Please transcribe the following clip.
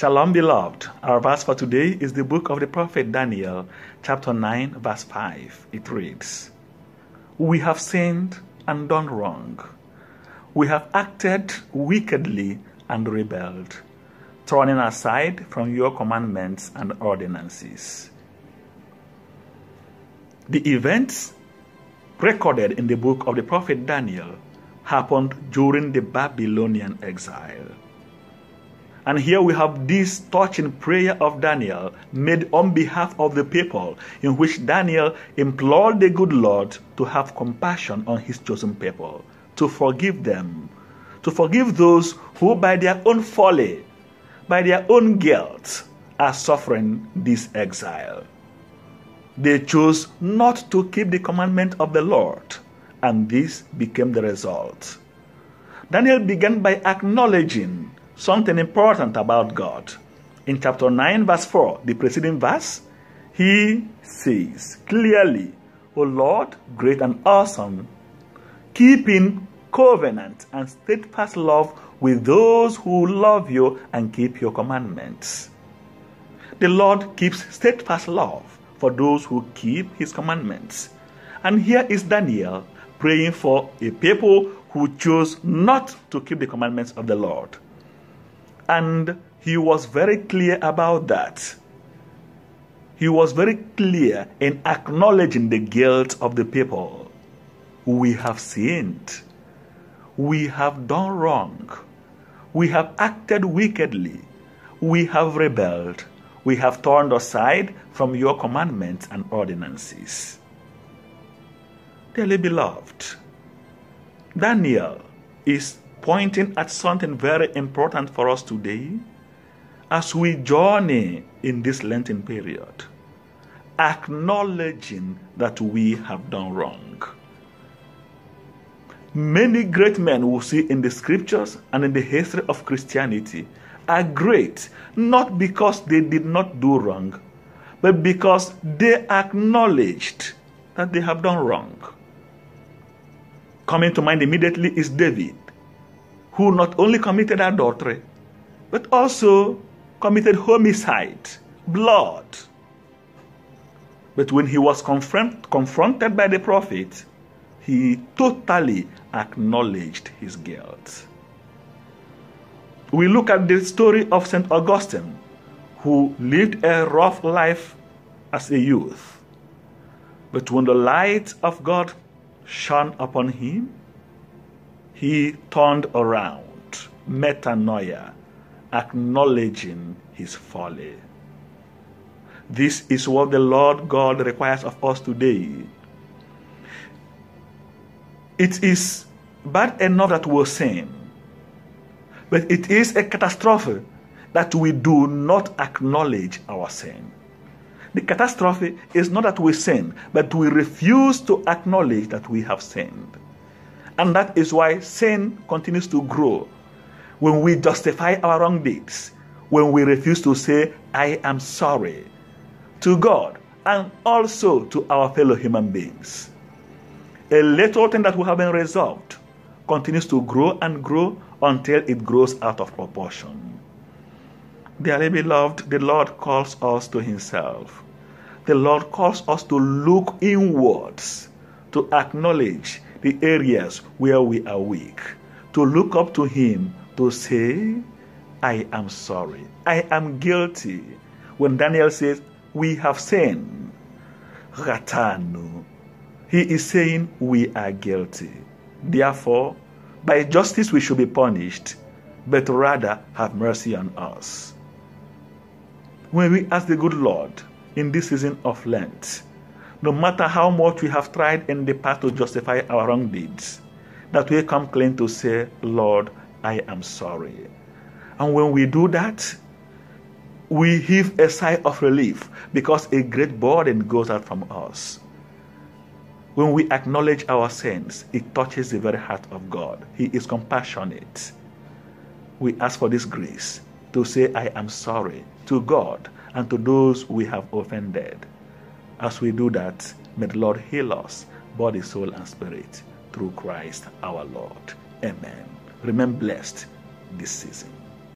Shalom, beloved. Our verse for today is the book of the prophet Daniel, chapter 9, verse 5. It reads We have sinned and done wrong. We have acted wickedly and rebelled, turning aside from your commandments and ordinances. The events recorded in the book of the prophet Daniel happened during the Babylonian exile. And here we have this touching prayer of Daniel made on behalf of the people, in which Daniel implored the good Lord to have compassion on his chosen people, to forgive them, to forgive those who, by their own folly, by their own guilt, are suffering this exile. They chose not to keep the commandment of the Lord, and this became the result. Daniel began by acknowledging something important about God. In chapter 9, verse 4, the preceding verse, he says clearly, O Lord, great and awesome, keeping covenant and steadfast love with those who love you and keep your commandments. The Lord keeps steadfast love for those who keep his commandments. And here is Daniel praying for a people who chose not to keep the commandments of the Lord. And he was very clear about that. He was very clear in acknowledging the guilt of the people. We have sinned. We have done wrong. We have acted wickedly. We have rebelled. We have turned aside from your commandments and ordinances. Dearly beloved, Daniel is pointing at something very important for us today as we journey in this Lenten period, acknowledging that we have done wrong. Many great men we see in the scriptures and in the history of Christianity are great not because they did not do wrong, but because they acknowledged that they have done wrong. Coming to mind immediately is David who not only committed adultery, but also committed homicide, blood. But when he was confront, confronted by the prophet, he totally acknowledged his guilt. We look at the story of St. Augustine, who lived a rough life as a youth. But when the light of God shone upon him, he turned around, metanoia, acknowledging his folly. This is what the Lord God requires of us today. It is bad enough that we sin, but it is a catastrophe that we do not acknowledge our sin. The catastrophe is not that we sin, but we refuse to acknowledge that we have sinned. And that is why sin continues to grow. When we justify our wrong deeds, when we refuse to say, I am sorry to God and also to our fellow human beings. A little thing that we have been resolved continues to grow and grow until it grows out of proportion. Dearly beloved, the Lord calls us to Himself. The Lord calls us to look inwards, to acknowledge the areas where we are weak, to look up to Him, to say, I am sorry, I am guilty. When Daniel says, We have sinned, Ratanu, he is saying, We are guilty. Therefore, by justice we should be punished, but rather have mercy on us. When we ask the good Lord in this season of Lent, no matter how much we have tried in the past to justify our wrong deeds, that we come clean to say, Lord, I am sorry. And when we do that, we heave a sigh of relief because a great burden goes out from us. When we acknowledge our sins, it touches the very heart of God. He is compassionate. We ask for this grace to say, I am sorry to God and to those we have offended. As we do that, may the Lord heal us, body, soul, and spirit, through Christ our Lord. Amen. Remain blessed this season.